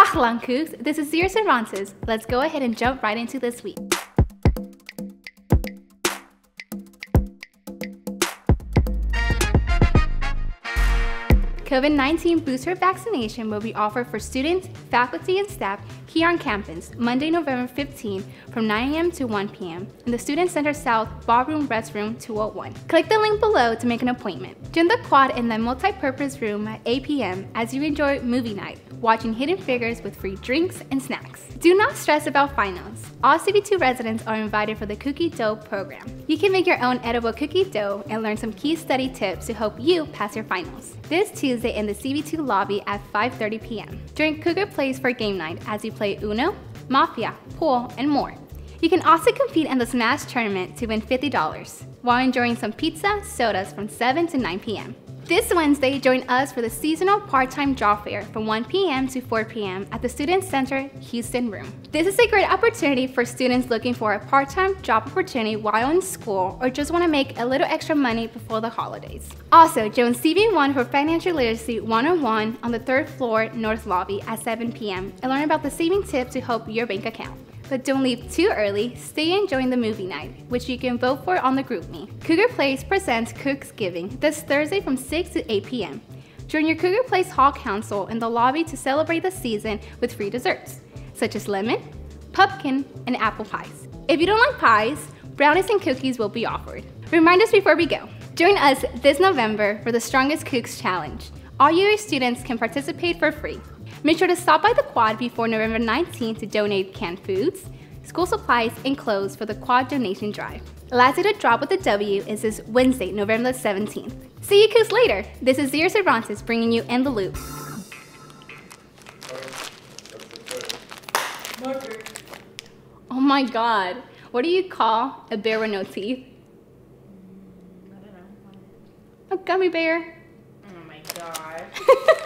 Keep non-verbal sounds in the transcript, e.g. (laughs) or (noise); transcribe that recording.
Ahlan Coogs, this is Zira Cervantes. Let's go ahead and jump right into this week. COVID-19 booster vaccination will be offered for students, faculty, and staff here on campus Monday, November 15 from 9 a.m. to 1 p.m. in the Student Center South Ballroom Restroom 201. Click the link below to make an appointment. Join the quad in the multi-purpose room at 8 p.m. as you enjoy movie night, watching Hidden Figures with free drinks and snacks. Do not stress about finals. All CV2 residents are invited for the cookie dough program. You can make your own edible cookie dough and learn some key study tips to help you pass your finals. This Tuesday in the CV2 lobby at 5.30 p.m. Drink Cougar Place for game night as you play Uno, Mafia, Pool, and more. You can also compete in the Smash tournament to win $50 while enjoying some pizza, sodas from 7 to 9 p.m. This Wednesday, join us for the seasonal part-time job fair from 1 p.m. to 4 p.m. at the Student Center Houston Room. This is a great opportunity for students looking for a part-time job opportunity while in school or just want to make a little extra money before the holidays. Also, join CV1 for Financial Literacy 101 on the third floor North Lobby at 7 p.m. and learn about the saving tips to help your bank account. But don't leave too early, stay and join the movie night, which you can vote for on the GroupMe. Cougar Place presents Coogs Giving this Thursday from 6 to 8 p.m. Join your Cougar Place Hall Council in the lobby to celebrate the season with free desserts, such as lemon, pumpkin, and apple pies. If you don't like pies, brownies and cookies will be offered. Remind us before we go. Join us this November for the Strongest Coogs Challenge. All UA students can participate for free. Make sure to stop by the quad before November 19th to donate canned foods, school supplies, and clothes for the quad donation drive. Last day to drop with a W is this Wednesday, November 17th. See you Coogs later. This is Zira Cervantes bringing you in the loop. Oh my god. What do you call a bear with no teeth? I don't know. A gummy bear. Oh my god. (laughs)